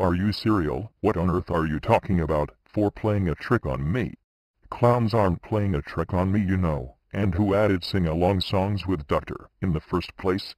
Are you serial? What on earth are you talking about, for playing a trick on me? Clowns aren't playing a trick on me you know. And who added sing-along songs with Doctor in the first place?